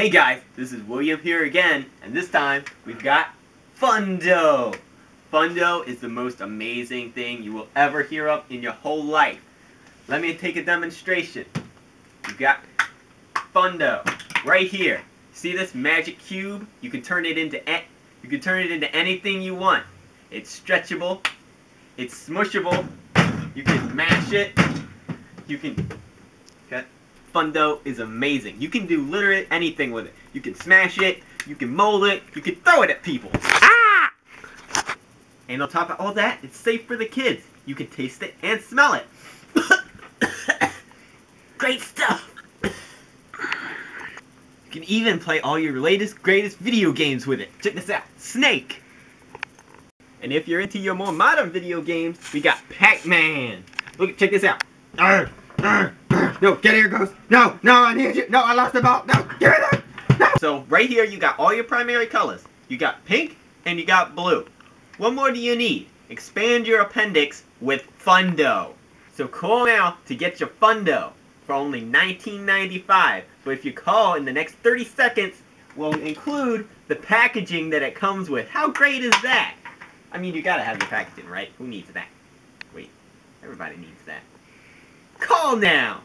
Hey guys, this is William here again, and this time we've got Fun 'Doe. Fundo is the most amazing thing you will ever hear of in your whole life. Let me take a demonstration. You've got Fun 'Doe right here. See this magic cube? You can turn it into you can turn it into anything you want. It's stretchable. It's smushable. You can mash it. You can okay. Fun 'Doe is amazing. You can do literally anything with it. You can smash it. You can mold it. You can throw it at people. Ah! And on top of all that, it's safe for the kids. You can taste it and smell it. Great stuff. You can even play all your latest, greatest video games with it. Check this out. Snake. And if you're into your more modern video games, we got Pac-Man. Look, check this out. Arr, arr. No, get here, Ghost. No, no, I need you. No, I lost the ball. No, get it. No. So right here, you got all your primary colors. You got pink and you got blue. What more do you need? Expand your appendix with Fun 'Doe. So call now to get your Fun 'Doe for only $19.95. But if you call in the next 30 seconds, we'll include the packaging that it comes with. How great is that? I mean, you gotta have the packaging, right? Who needs that? Wait, everybody needs that. Call now!